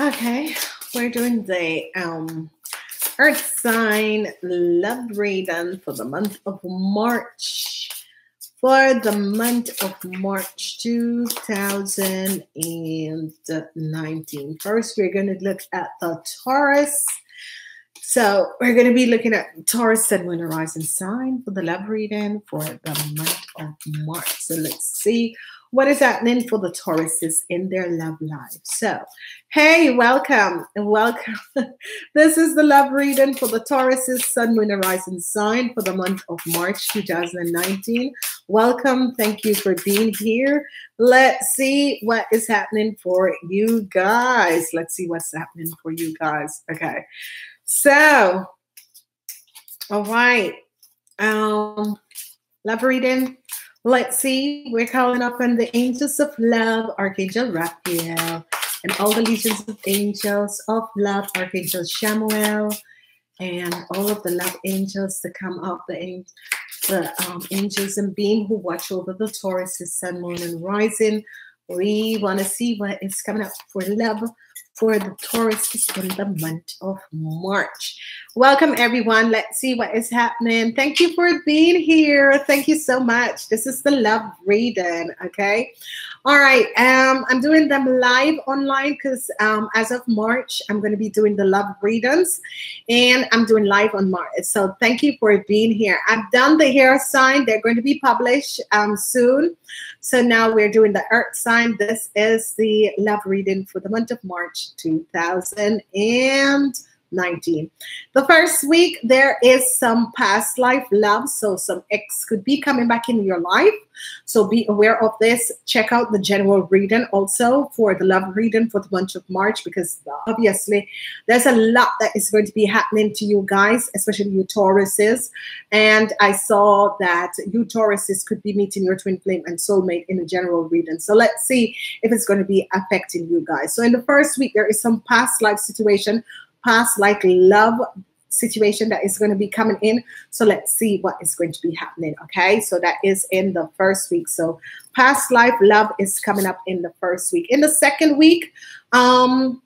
Okay, we're doing the um, Earth sign love reading for the month of March. For the month of March 2019. First, we're going to look at the Taurus. So, we're going to be looking at Taurus Sun, Moon, Horizon sign for the love reading for the month of March. So, let's see what is happening for the Tauruses in their love life. So, hey, welcome and welcome. this is the love reading for the Tauruses, Sun, Moon, Horizon sign for the month of March 2019. Welcome. Thank you for being here. Let's see what is happening for you guys. Let's see what's happening for you guys. Okay. So, all right. Um, love reading Let's see, we're calling up on the angels of love, Archangel Raphael, and all the legions of angels of love, Archangel Chamuel, and all of the love angels to come up, the, the um, angels and being who watch over the Taurus, sun, moon, and rising. We want to see what is coming up for love for the Taurus in the month of March. Welcome, everyone. Let's see what is happening. Thank you for being here. Thank you so much. This is the love reading, okay? All right, um, I'm doing them live online because um, as of March, I'm going to be doing the love readings and I'm doing live on March. So thank you for being here. I've done the air sign. They're going to be published um, soon. So now we're doing the earth sign. This is the love reading for the month of March 2019. The first week, there is some past life love. So some ex could be coming back in your life. So be aware of this. Check out the general reading also for the love reading for the month of March because obviously there's a lot that is going to be happening to you guys, especially you Tauruses. And I saw that you Tauruses could be meeting your twin flame and soulmate in a general reading. So let's see if it's going to be affecting you guys. So in the first week, there is some past life situation, past like love situation that is going to be coming in. So let's see what is going to be happening. Okay. So that is in the first week. So past life love is coming up in the first week. In the second week, um,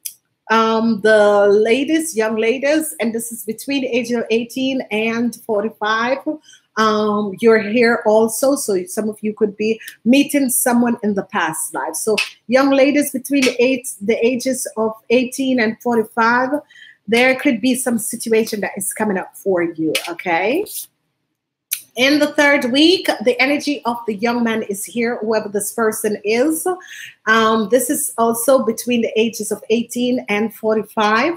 um, the ladies, young ladies, and this is between the age of 18 and 45. Um, you're here also, so some of you could be meeting someone in the past life. So young ladies between eight, the ages of 18 and 45, there could be some situation that is coming up for you, okay? In the third week, the energy of the young man is here, whoever this person is. Um, this is also between the ages of 18 and 45.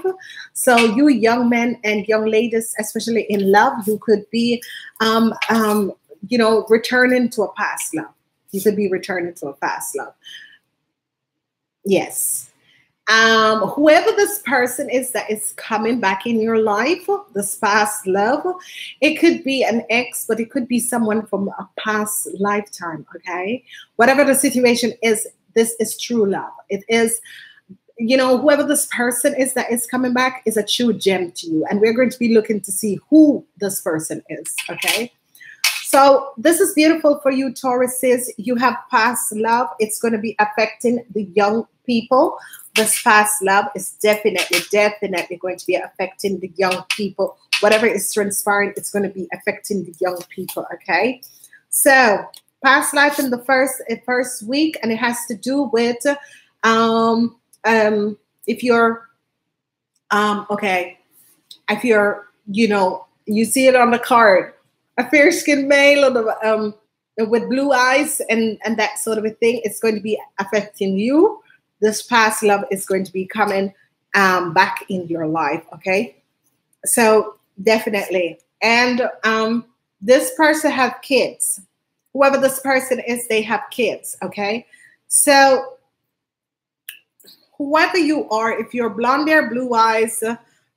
So, you young men and young ladies, especially in love, you could be, um, um, you know, returning to a past love. You could be returning to a past love. Yes um, whoever this person is that is coming back in your life, this past love, it could be an ex, but it could be someone from a past lifetime. Okay, whatever the situation is, this is true love. It is, you know, whoever this person is that is coming back is a true gem to you, and we're going to be looking to see who this person is. Okay. So this is beautiful for you, Tauruses. You have past love. It's going to be affecting the young people this past love is definitely, definitely going to be affecting the young people. Whatever is transpiring, it's going to be affecting the young people. Okay. So past life in the first uh, first week, and it has to do with um um if you're um okay, if you're you know you see it on the card, a fair skinned male the um with blue eyes and and that sort of a thing, it's going to be affecting you this past love is going to be coming um, back in your life. Okay. So definitely. And um, this person have kids. Whoever this person is, they have kids. Okay. So whoever you are, if you're blonde hair, blue eyes,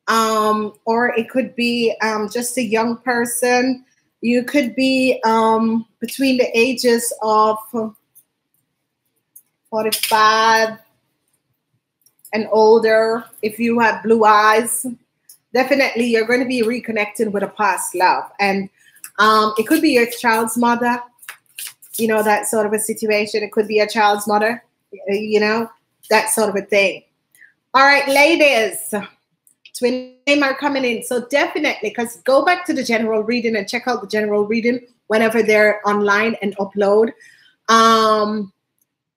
um, or it could be um, just a young person, you could be um, between the ages of 45 and older, if you have blue eyes, definitely you're going to be reconnecting with a past love. And um, it could be your child's mother, you know, that sort of a situation. It could be a child's mother, you know, that sort of a thing. All right, ladies. Twin flame are coming in. So definitely, because go back to the general reading and check out the general reading whenever they're online and upload. Um,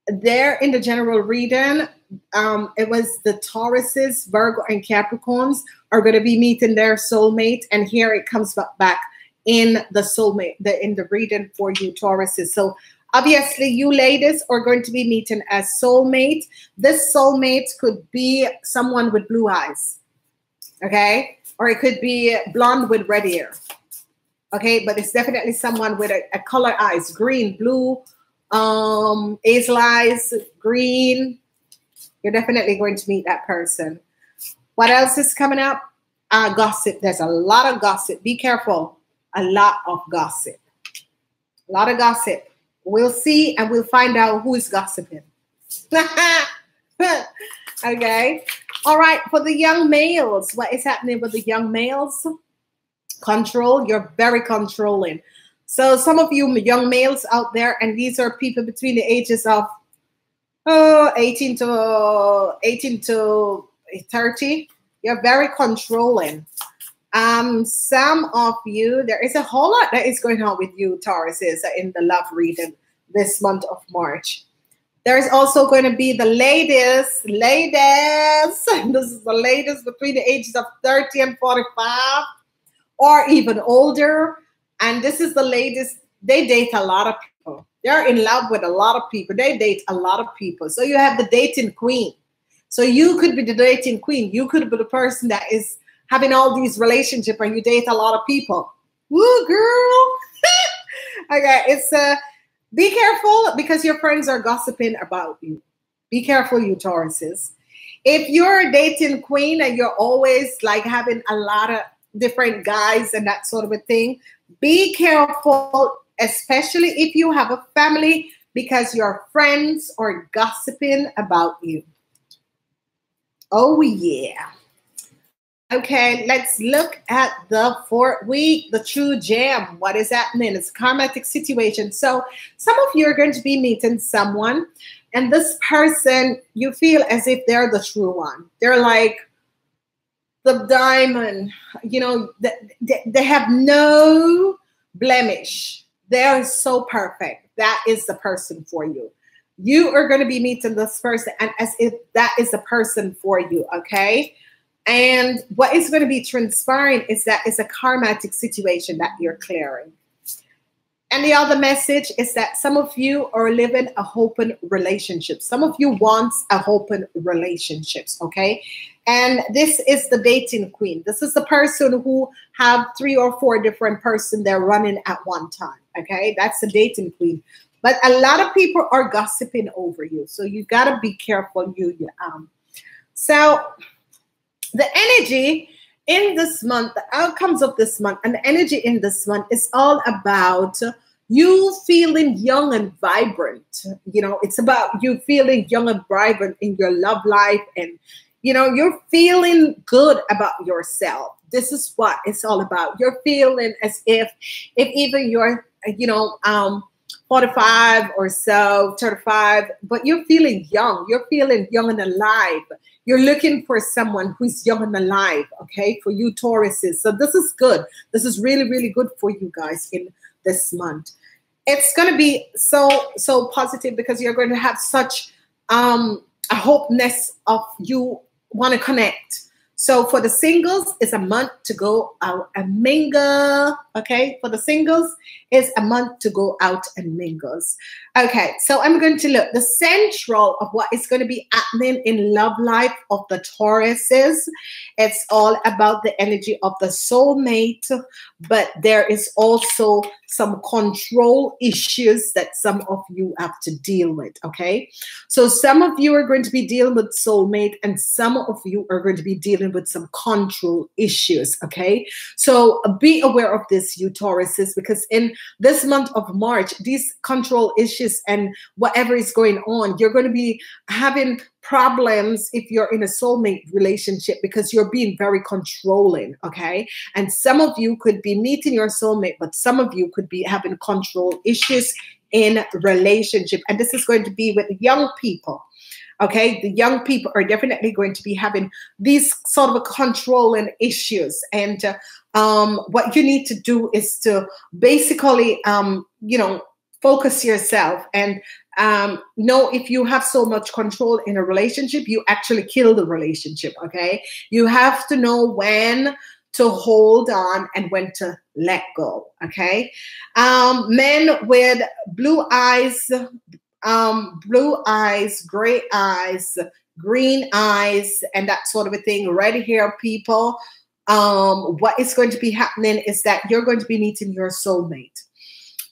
there in the general reading, um, it was the Tauruses, Virgo, and Capricorns are going to be meeting their soulmate, and here it comes back in the soulmate, the in the reading for you Tauruses. So obviously, you ladies are going to be meeting a soulmate. This soulmate could be someone with blue eyes, okay, or it could be blonde with red hair, okay. But it's definitely someone with a, a color eyes, green, blue, um, hazel eyes, green. You're definitely going to meet that person. What else is coming up? Uh, gossip. There's a lot of gossip. Be careful. A lot of gossip. A lot of gossip. We'll see and we'll find out who is gossiping. okay. All right. For the young males, what is happening with the young males? Control. You're very controlling. So some of you young males out there, and these are people between the ages of oh, 18 to 18 to 30, you're very controlling. Um, some of you, there is a whole lot that is going on with you, Tauruses, in the love reading this month of March. There's also going to be the ladies, ladies, this is the ladies between the ages of 30 and 45 or even older. And this is the ladies, they date a lot of. They're in love with a lot of people. They date a lot of people. So you have the dating queen. So you could be the dating queen. You could be the person that is having all these relationships and you date a lot of people. Woo, girl. okay, it's uh be careful because your friends are gossiping about you. Be careful, you Tauruses. If you're a dating queen and you're always like having a lot of different guys and that sort of a thing, be careful, especially if you have a family, because your friends are gossiping about you. Oh, yeah. Okay, let's look at the fourth week, the true gem. What is happening? It's a karmatic situation. So, some of you are going to be meeting someone, and this person, you feel as if they're the true one. They're like the diamond, you know, they, they have no blemish. They're so perfect. That is the person for you. You are going to be meeting this person and as if that is a person for you okay? And what is going to be transpiring is that it's a karmatic situation that you're clearing. And the other message is that some of you are living a open relationship. Some of you want a open relationships okay and this is the dating queen this is the person who have three or four different person they're running at one time okay that's the dating queen but a lot of people are gossiping over you. So you got to be careful. You, you um. So the energy in this month, the outcomes of this month, and the energy in this month is all about you feeling young and vibrant. You know, it's about you feeling young and vibrant in your love life, and you know, you're feeling good about yourself. This is what it's all about. You're feeling as if, if even you're, you know, um, 45 or so, 35, but you're feeling young. You're feeling young and alive. You're looking for someone who's young and alive, okay, for you Tauruses. So this is good. This is really, really good for you guys in this month. It's going to be so, so positive because you're going to have such um, a hopeness of you want to connect so for the singles, it's a month to go out and mingle. Okay, for the singles, it's a month to go out and mingles. Okay, so I'm going to look the central of what is going to be happening in love life of the Tauruses. It's all about the energy of the soulmate, but there is also some control issues that some of you have to deal with. Okay, so some of you are going to be dealing with soulmate, and some of you are going to be dealing with some control issues. Okay. So be aware of this, you Tauruses, because in this month of March, these control issues and whatever is going on, you're going to be having problems if you're in a soulmate relationship because you're being very controlling. Okay. And some of you could be meeting your soulmate, but some of you could be having control issues in relationship. And this is going to be with young people Okay, the young people are definitely going to be having these sort of controlling issues, and uh, um, what you need to do is to basically, um, you know, focus yourself and um, know if you have so much control in a relationship, you actually kill the relationship. Okay, you have to know when to hold on and when to let go. Okay, um, men with blue eyes, um, blue eyes, gray eyes, green eyes, and that sort of a thing. Red hair people. Um, what is going to be happening is that you're going to be meeting your soulmate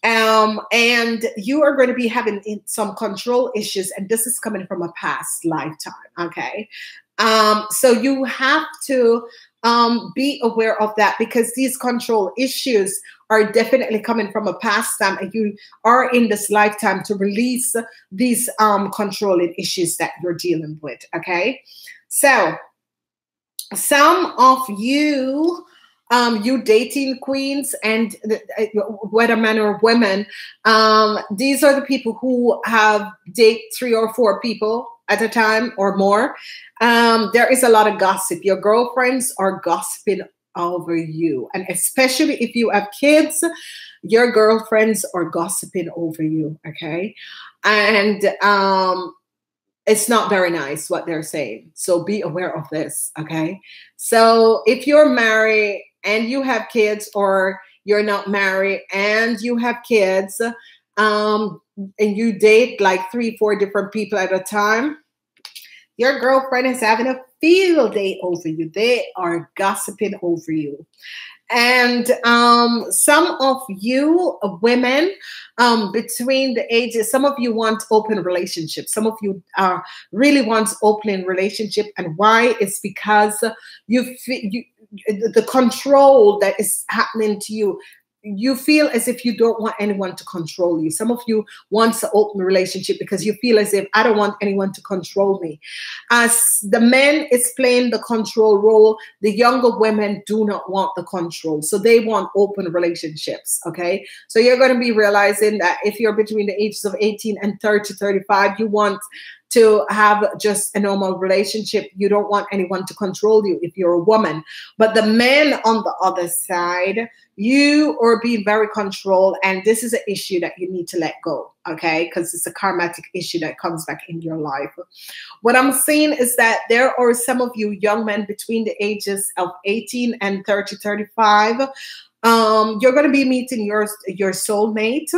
um, and you are going to be having some control issues, and this is coming from a past lifetime. Okay, um, so you have to um, be aware of that because these control issues are definitely coming from a past time, and you are in this lifetime to release these um, controlling issues that you're dealing with. Okay, so some of you um, you dating queens and uh, whether men or women, um, these are the people who have date three or four people at a time or more. Um, there is a lot of gossip. Your girlfriends are gossiping over you, and especially if you have kids, your girlfriends are gossiping over you. Okay, and um, it's not very nice what they're saying. So be aware of this. Okay. So if you're married and you have kids or you're not married and you have kids um, and you date like three, four different people at a time, your girlfriend is having a field day over you. They are gossiping over you. And um, some of you women um, between the ages, some of you want open relationships. Some of you uh, really want open relationship. And why? It's because you, you the control that is happening to you you feel as if you don't want anyone to control you. Some of you want an open relationship because you feel as if I don't want anyone to control me. As the men is playing the control role, the younger women do not want the control. So they want open relationships. Okay. So you're going to be realizing that if you're between the ages of 18 and 30, 35, you want to have just a normal relationship. You don't want anyone to control you if you're a woman. But the men on the other side, you are being very controlled, and this is an issue that you need to let go, okay? Because it's a karmatic issue that comes back in your life. What I'm saying is that there are some of you young men between the ages of 18 and 30, 35. Um, you're going to be meeting your your soulmate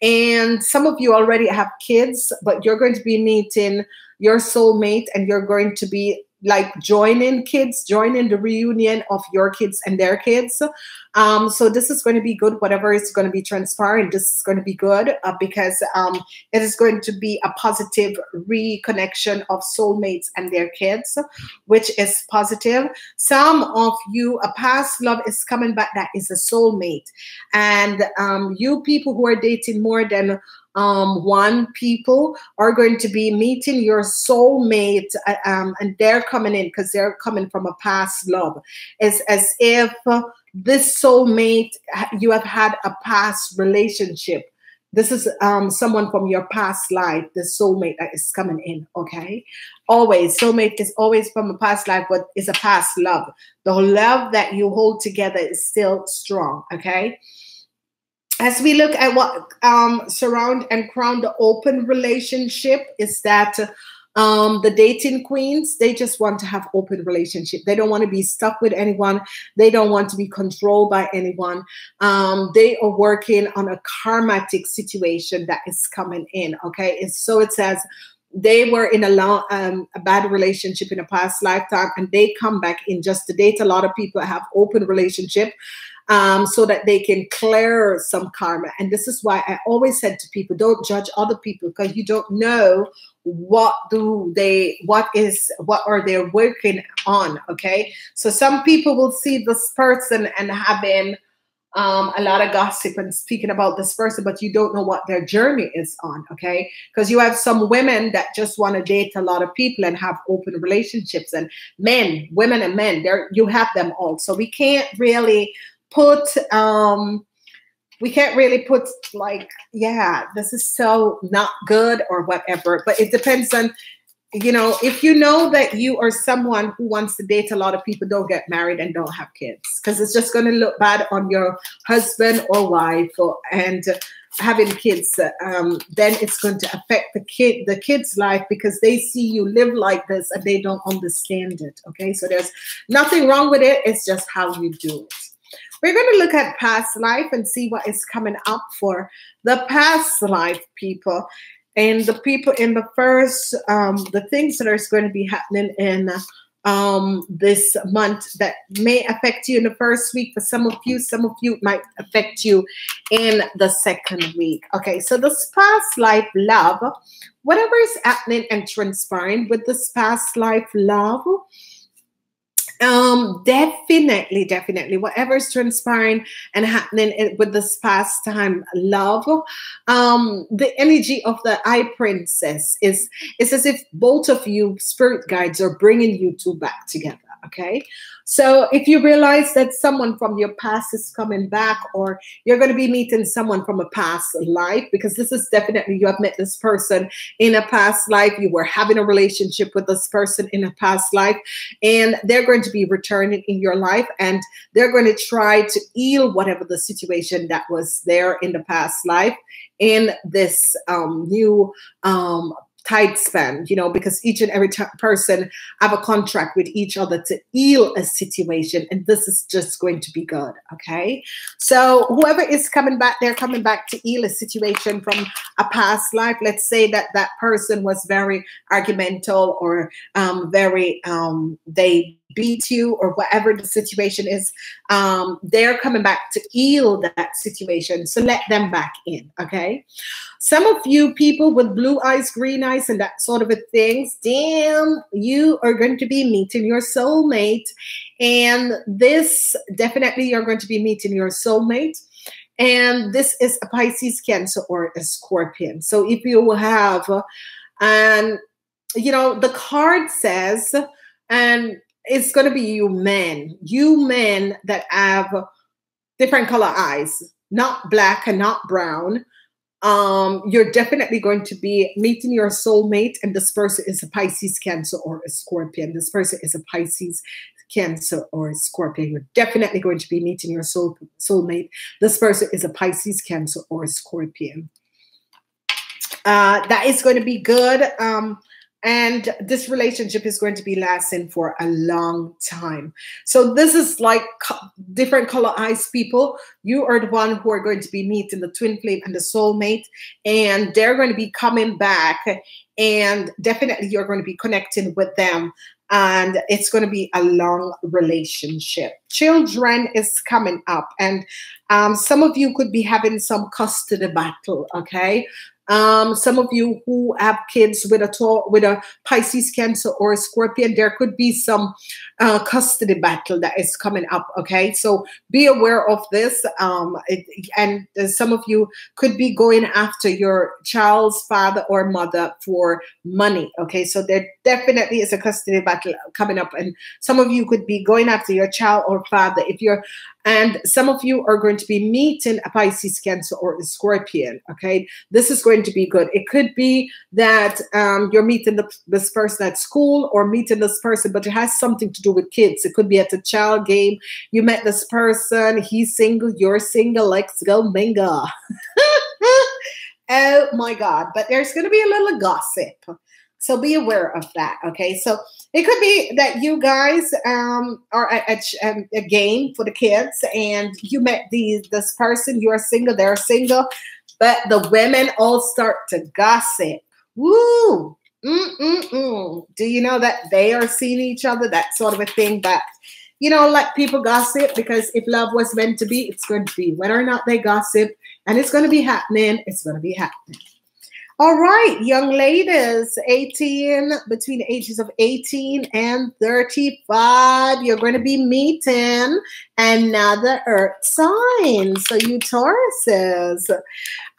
and some of you already have kids, but you're going to be meeting your soulmate and you're going to be like joining kids, joining the reunion of your kids and their kids. Um, so this is going to be good. Whatever is going to be transparent, this is going to be good uh, because um, it is going to be a positive reconnection of soulmates and their kids, which is positive. Some of you, a past love is coming back that is a soulmate, and um, you people who are dating more than um, one people are going to be meeting your soulmate uh, um, and they're coming in because they're coming from a past love. It's as if this soulmate, you have had a past relationship. This is um, someone from your past life, the soulmate that is coming in, okay? Always, soulmate is always from a past life, but it's a past love. The love that you hold together is still strong, okay? As we look at what um, surround and crown the open relationship is that um, the dating queens they just want to have open relationship. They don't want to be stuck with anyone. They don't want to be controlled by anyone. Um, they are working on a karmatic situation that is coming in okay? It's, so it says they were in a long um, a bad relationship in a past lifetime and they come back in just to date. A lot of people have open relationship um, so that they can clear some karma. And this is why I always said to people, don't judge other people because you don't know what do they what is what are they working on okay so some people will see this person and having um, a lot of gossip and speaking about this person, but you don't know what their journey is on, okay? Because you have some women that just want to date a lot of people and have open relationships, and men, women, and men, there you have them all. So we can't really put um we can't really put like yeah this is so not good or whatever but it depends on you know, if you know that you are someone who wants to date a lot of people, don't get married and don't have kids because it's just going to look bad on your husband or wife or, and having kids. Um, then it's going to affect the kid, the kid's life because they see you live like this and they don't understand it. Okay, so there's nothing wrong with it. It's just how you do it. We're going to look at past life and see what is coming up for the past life people and the people in the first um, the things that are going to be happening in um, this month that may affect you in the first week for some of you some of you might affect you in the second week. Okay so this past life love whatever is happening and transpiring with this past life love um, definitely, definitely. Whatever's transpiring and happening with this past time, love. Um, the energy of the High Priestess is it's as if both of you spirit guides are bringing you two back together. Okay, so if you realize that someone from your past is coming back, or you're going to be meeting someone from a past life, because this is definitely you have met this person in a past life, you were having a relationship with this person in a past life, and they're going to be returning in your life, and they're going to try to heal whatever the situation that was there in the past life in this um, new um, tight span, you know, because each and every person have a contract with each other to heal a situation. And this is just going to be good. Okay. So whoever is coming back, they're coming back to heal a situation from a past life. Let's say that that person was very argumental or um, very, um, they beat you or whatever the situation is, um, they're coming back to heal that situation. So let them back in, okay? Some of you people with blue eyes, green eyes, and that sort of a things, damn, you are going to be meeting your soulmate. And this definitely you're going to be meeting your soulmate. And this is a Pisces, Cancer, or a Scorpion. So if you have, and you know, the card says, and it's going to be you men, you men that have different color eyes, not black and not brown. Um, you're definitely going to be meeting your soulmate, and this person is a Pisces, Cancer, or a Scorpion. This person is a Pisces, Cancer, or a Scorpion. You're definitely going to be meeting your soul soulmate. This person is a Pisces, Cancer, or a Scorpion. Uh, that is going to be good. Um, and this relationship is going to be lasting for a long time so this is like different color eyes people you are the one who are going to be meeting the twin flame and the soulmate and they're going to be coming back and definitely you're going to be connecting with them and it's going to be a long relationship. Children is coming up, and um, some of you could be having some custody battle. Okay, um, some of you who have kids with a with a Pisces, Cancer, or a Scorpion, there could be some uh, custody battle that is coming up. Okay, so be aware of this. Um, it, and some of you could be going after your child's father or mother for money. Okay, so there definitely is a custody battle coming up, and some of you could be going after your child or father if you're and some of you are going to be meeting a Pisces, Cancer, or a Scorpion. Okay, this is going to be good. It could be that um, you're meeting the, this person at school or meeting this person, but it has something to do with kids. It could be at a child game. You met this person, he's single, you're single, let's go mingle. oh my God. But there's going to be a little gossip. So be aware of that. Okay. So it could be that you guys um, are at a, um, a, game for the kids and you met these this person, you're single, they're single, but the women all start to gossip. Woo! Mm-mm-mm. Do you know that they are seeing each other? That sort of a thing. But you know, let people gossip because if love was meant to be, it's going to be. Whether or not they gossip, and it's going to be happening, it's going to be happening. All right, young ladies, 18, between the ages of 18 and 35, you're going to be meeting another earth sign. So you Tauruses.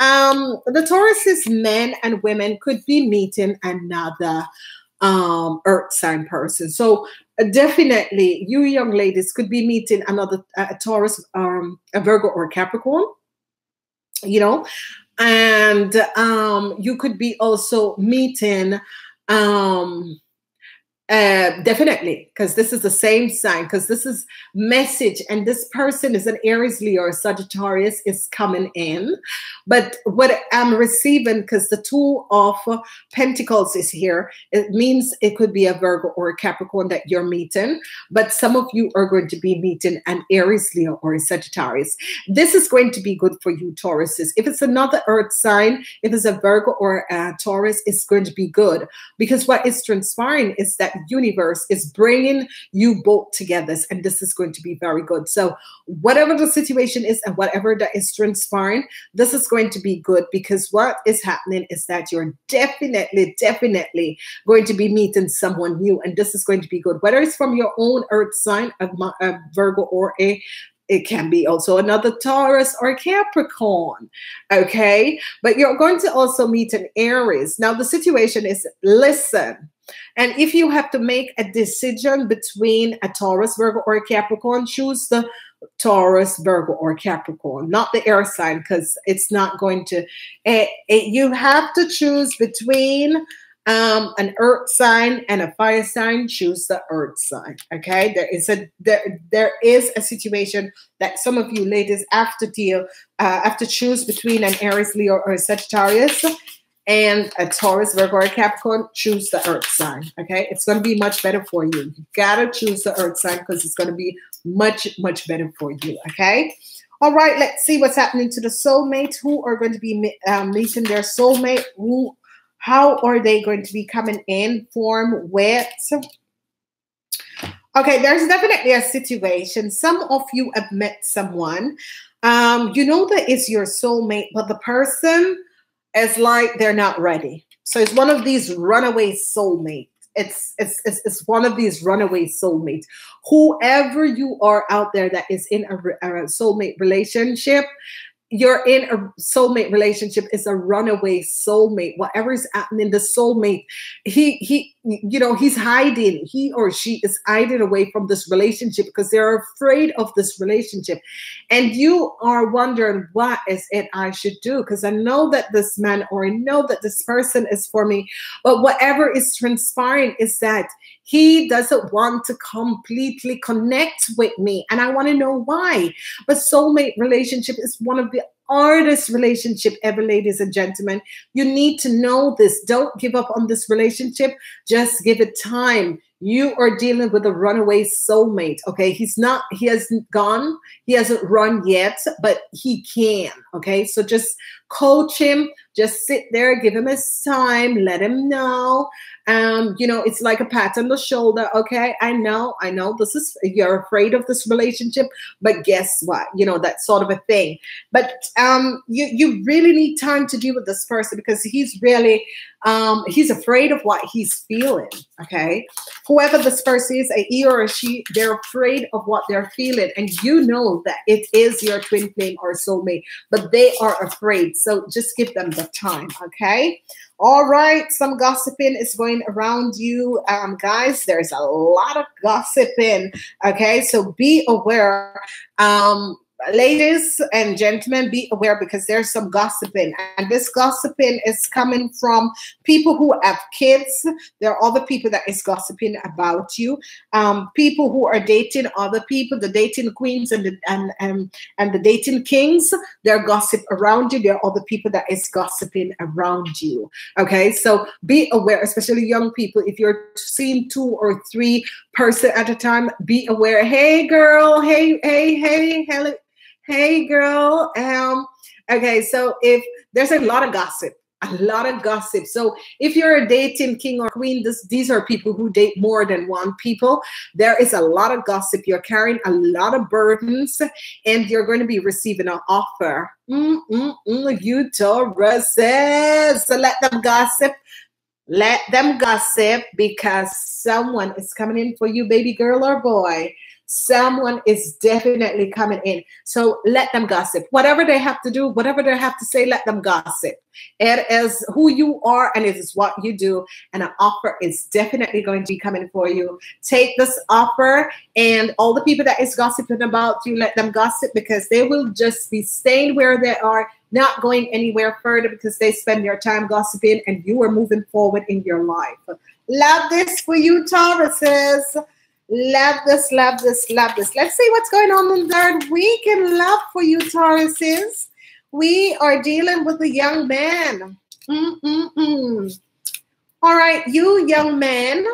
Um, the Tauruses, men and women, could be meeting another um, earth sign person. So uh, definitely, you young ladies could be meeting another uh, Taurus, um, a Virgo or Capricorn you know and um, you could be also meeting Um, uh, definitely, because this is the same sign, because this is message, and this person is an Aries, Leo, or Sagittarius is coming in. But what I'm receiving, because the Two of Pentacles is here, it means it could be a Virgo or a Capricorn that you're meeting, but some of you are going to be meeting an Aries, Leo, or a Sagittarius. This is going to be good for you, Tauruses. If it's another Earth sign, if it's a Virgo or a Taurus, it's going to be good because what is transpiring is that universe is bringing you both together and this is going to be very good so whatever the situation is and whatever that is transpiring this is going to be good because what is happening is that you're definitely definitely going to be meeting someone new and this is going to be good whether it's from your own earth sign of virgo or a it can be also another Taurus or Capricorn. Okay. But you're going to also meet an Aries. Now, the situation is listen, and if you have to make a decision between a Taurus, Virgo, or Capricorn, choose the Taurus, Virgo, or Capricorn, not the air sign, because it's not going to. It, it, you have to choose between um, an earth sign and a fire sign. Choose the earth sign. Okay, there is a there there is a situation that some of you ladies have to deal uh, have to choose between an Aries, Leo, or a Sagittarius and a Taurus, Virgo, or Capricorn, choose the earth sign. Okay. It's going to be much better for you. You got to choose the earth sign because it's going to be much, much better for you. Okay. All right. Let's see what's happening to the soulmate who are going to be um, meeting their soulmate. Who, how are they going to be coming in form with? Okay. There's definitely a situation. Some of you have met someone. Um, you know that it's your soulmate, but the person it's like they're not ready. So it's one of these runaway soulmates. It's, it's, it's, it's one of these runaway soulmates. Whoever you are out there that is in a, a soulmate relationship, you're in a soulmate relationship is a runaway soulmate whatever is happening the soulmate he he you know he's hiding. He or she is hiding away from this relationship because they're afraid of this relationship. And you are wondering what is it i should do? Because i know that this man or i know that this person is for me. But whatever is transpiring is that he doesn't want to completely connect with me. And i want to know why. But soulmate relationship is one of the hardest relationship ever, ladies and gentlemen. You need to know this. Don't give up on this relationship. Just give it time. You are dealing with a runaway soulmate. Okay. He's not, he hasn't gone, he hasn't run yet, but he can. Okay. So just coach him, just sit there, give him his time, let him know um, you know, it's like a pat on the shoulder. Okay, I know, I know this is you're afraid of this relationship, but guess what? You know, that sort of a thing. But um, you you really need time to deal with this person because he's really um, he's afraid of what he's feeling. Okay, whoever this person is, a he or a she, they're afraid of what they're feeling, and you know that it is your twin flame or soulmate, but they are afraid. So just give them the time. Okay. All right, some gossiping is going around you, um, guys. There's a lot of gossiping. Okay, so be aware. Um, ladies and gentlemen, be aware because there's some gossiping, and this gossiping is coming from people who have kids. There are other people that is gossiping about you. Um, people who are dating other people, the dating queens and the and and, and the dating kings. They're gossip around you. There are other people that is gossiping around you. Okay, so be aware, especially young people. If you're seeing two or three person at a time, be aware. Hey, girl. Hey, hey, hey, hello Hey, girl. Um, okay, so if there's a lot of gossip, a lot of gossip. So if you're a dating king or queen, this, these are people who date more than one people. There is a lot of gossip. You're carrying a lot of burdens, and you're going to be receiving an offer. Mm, mm, mm, you Tauruses. So let them gossip. Let them gossip because someone is coming in for you, baby girl or boy someone is definitely coming in. So let them gossip. Whatever they have to do, whatever they have to say, let them gossip. It is who you are and it is what you do. And an offer is definitely going to be coming for you. Take this offer and all the people that is gossiping about you, let them gossip because they will just be staying where they are not going anywhere further because they spend their time gossiping and you are moving forward in your life. Love this for you, Tauruses. Love this, love this, love this. Let's see what's going on in third week in love for you, Tauruses. We are dealing with a young man. Mm-mm-mm. All right, you young men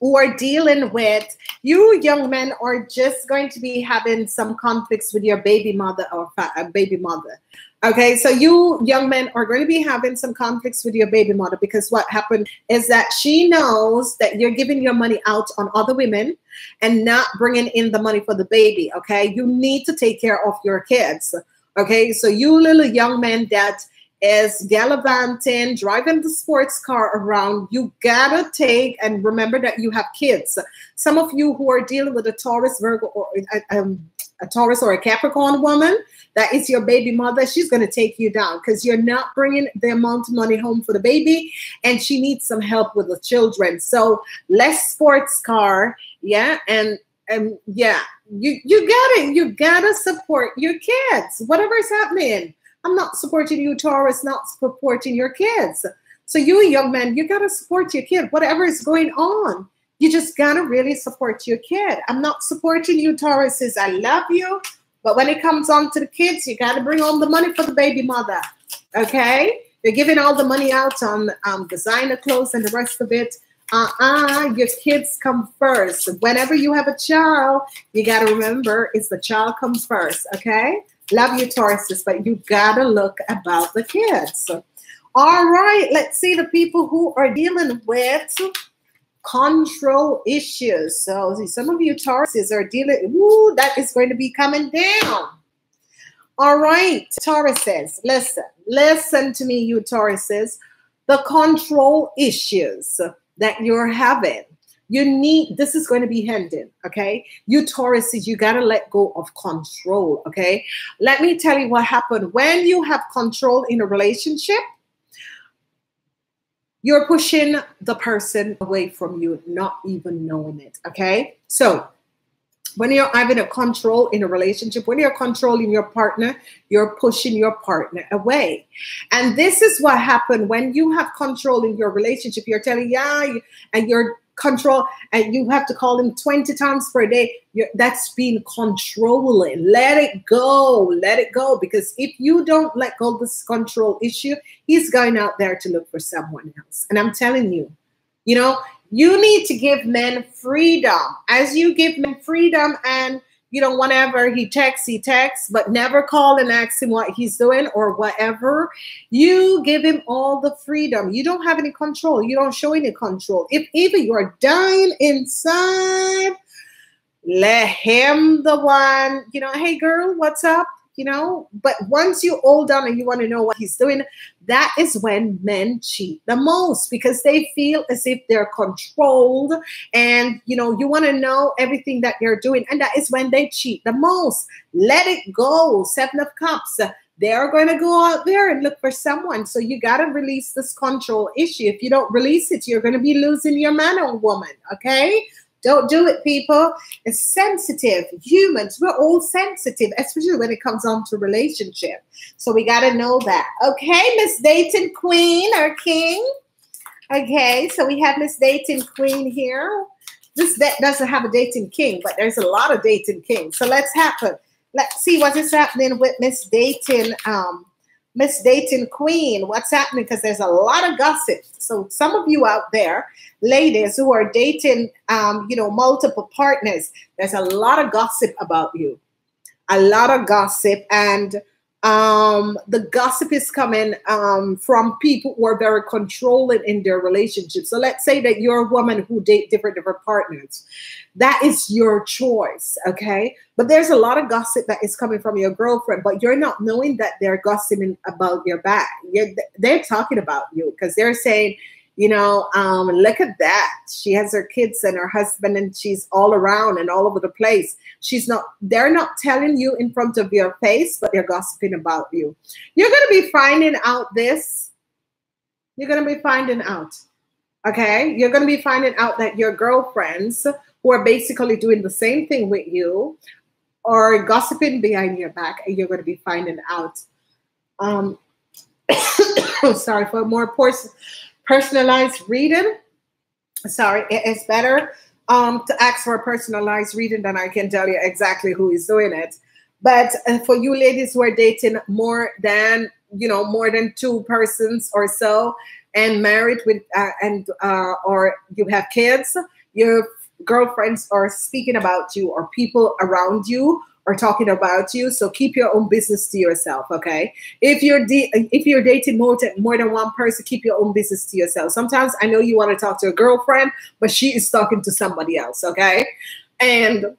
who are dealing with, you young men are just going to be having some conflicts with your baby mother or uh, baby mother. Okay, so you young men are going to be having some conflicts with your baby mother because what happened is that she knows that you're giving your money out on other women and not bringing in the money for the baby. Okay, you need to take care of your kids. Okay, so you little young man that is gallivanting, driving the sports car around, you gotta take and remember that you have kids. Some of you who are dealing with a Taurus, Virgo, or um, a Taurus or a Capricorn woman, that is your baby mother, she's going to take you down because you're not bringing the amount of money home for the baby and she needs some help with the children. So less sports car, yeah, and and yeah, you you got it. You gotta support your kids, whatever is happening. I'm not supporting you, Taurus, not supporting your kids. So you, young man, you gotta support your kid, whatever is going on. You just gotta really support your kid. I'm not supporting you, Taurus. Says I love you, but when it comes on to the kids, you gotta bring home the money for the baby mother. Okay? You're giving all the money out on um, designer clothes and the rest of it. Uh-uh, your kids come first. Whenever you have a child, you gotta remember it's the child comes first. Okay? Love you, Tauruses, but you gotta look about the kids. All right, let's see the people who are dealing with control issues. So some of you Tauruses are dealing, ooh, that is going to be coming down. All right, Tauruses, listen, listen to me, you Tauruses. The control issues that you're having. You need, this is going to be handed, okay? You Tauruses, you got to let go of control, okay? Let me tell you what happened. When you have control in a relationship, you're pushing the person away from you, not even knowing it. Okay. So when you're having a control in a relationship, when you're controlling your partner, you're pushing your partner away. And this is what happened when you have control in your relationship. You're telling, yeah, and you're control and you have to call him 20 times per day. You're, that's being controlling. Let it go. Let it go. Because if you don't let go of this control issue he's going out there to look for someone else. And i'm telling you you know you need to give men freedom. As you give men freedom and you know, whenever he texts, he texts, but never call and ask him what he's doing or whatever. You give him all the freedom. You don't have any control. You don't show any control. If even you're dying inside, let him the one, you know, hey girl, what's up? You know. But once you hold on and you want to know what he's doing, that is when men cheat the most because they feel as if they're controlled and you know you want to know everything that they're doing, and that is when they cheat the most. Let it go. Seven of Cups. They're going to go out there and look for someone. So you got to release this control issue. If you don't release it, you're going to be losing your man or woman. Okay. Don't do it, people. It's sensitive. Humans, we're all sensitive, especially when it comes on to relationship. So we got to know that. Okay, Miss Dating Queen or King. Okay, so we have Miss Dating Queen here. This deck doesn't have a dating king, but there's a lot of dating kings. So let's happen. Let's see what is happening with Miss Dating um, Miss Dating Queen, what's happening? Because there's a lot of gossip. So some of you out there, ladies who are dating, um, you know, multiple partners, there's a lot of gossip about you, a lot of gossip, and um, the gossip is coming um, from people who are very controlling in their relationship. So let's say that you're a woman who date different different partners. That is your choice, okay? But there's a lot of gossip that is coming from your girlfriend, but you're not knowing that they're gossiping about your back. You're, they're talking about you because they're saying, you know, um, look at that. She has her kids and her husband, and she's all around and all over the place. She's not, they're not telling you in front of your face, but they're gossiping about you. You're going to be finding out this. You're going to be finding out. Okay. You're going to be finding out that your girlfriends who are basically doing the same thing with you are gossiping behind your back, and you're going to be finding out um, sorry, for more personalized reading, sorry, it is better um, to ask for a personalized reading than I can tell you exactly who is doing it. But uh, for you ladies who are dating more than you know more than two persons or so, and married with uh, and uh, or you have kids, your girlfriends are speaking about you or people around you are talking about you. So keep your own business to yourself, okay? If you're if you're dating more more than one person, keep your own business to yourself. Sometimes I know you want to talk to a girlfriend, but she is talking to somebody else, okay? And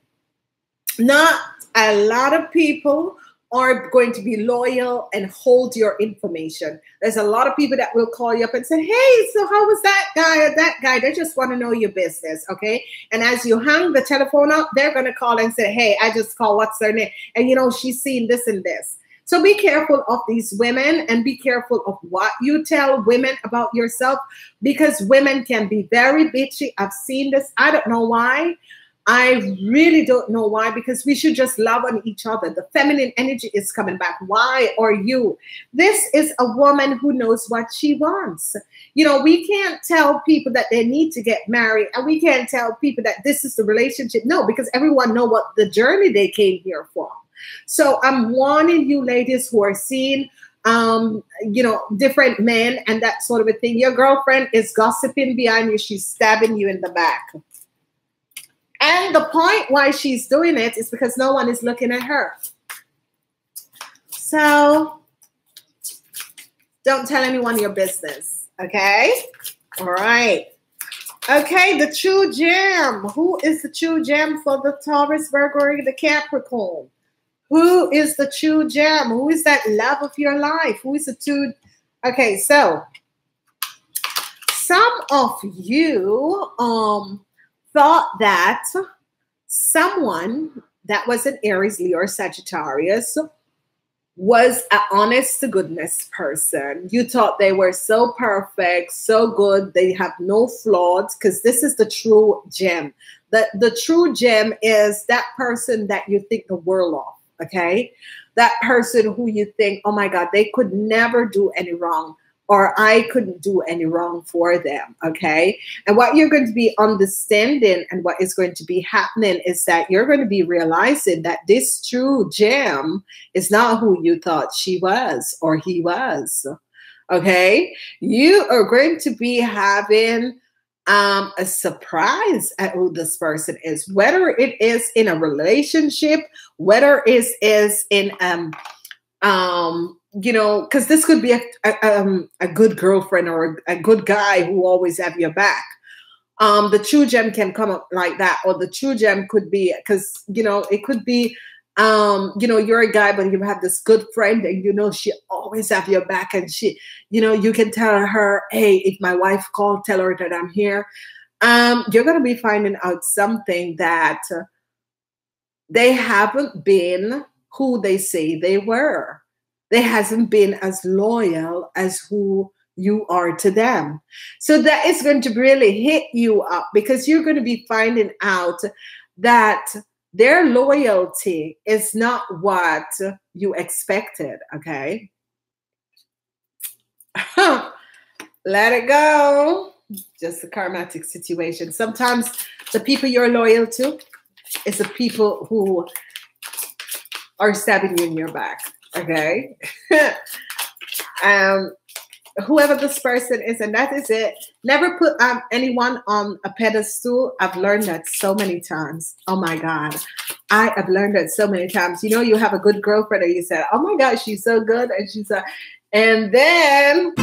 not a lot of people are going to be loyal and hold your information. There's a lot of people that will call you up and say, Hey, so how was that guy or that guy? They just want to know your business. Okay. And as you hang the telephone up, they're going to call and say, Hey, I just call what's their name? And you know, she's seen this and this. So be careful of these women and be careful of what you tell women about yourself because women can be very bitchy. I've seen this. I don't know why. I really don't know why, because we should just love on each other. The feminine energy is coming back. Why are you? This is a woman who knows what she wants. You know, we can't tell people that they need to get married, and we can't tell people that this is the relationship. No, because everyone know what the journey they came here for. So I'm warning you, ladies who are seeing um, you know, different men and that sort of a thing. Your girlfriend is gossiping behind you, she's stabbing you in the back. And the point why she's doing it is because no one is looking at her. So don't tell anyone your business. Okay? All right. Okay, the true gem. Who is the true gem for the Taurus, Virgo, the Capricorn? Who is the true gem? Who is that love of your life? Who is the true? Okay, so some of you um thought that someone that was an Aries, Leo, or Sagittarius was an honest to goodness person. You thought they were so perfect, so good, they have no flaws, because this is the true gem. The, the true gem is that person that you think the world of, okay? That person who you think, oh my God, they could never do any wrong or I couldn't do any wrong for them. Okay. And what you're going to be understanding and what is going to be happening is that you're going to be realizing that this true gem is not who you thought she was or he was. Okay. You are going to be having um, a surprise at who this person is, whether it is in a relationship, whether it is in um, um, you know, because this could be a, a, um, a good girlfriend or a, a, good guy who always have your back. Um, the true gem can come up like that, or the true gem could be because you know it could be, um, you know, you're a guy, but you have this good friend, and you know she always have your back, and she, you know, you can tell her, hey, if my wife called, tell her that I'm here. Um, you're gonna be finding out something that they haven't been who they say they were they hasn't been as loyal as who you are to them. So that is going to really hit you up because you're going to be finding out that their loyalty is not what you expected, okay? Let it go. Just a karmatic situation. Sometimes the people you're loyal to is the people who are stabbing you in your back. Okay. um, whoever this person is, and that is it. Never put um, anyone on a pedestal. I've learned that so many times. Oh my God. I have learned that so many times. You know, you have a good girlfriend, and you said, Oh my God, she's so good. And she's a, and then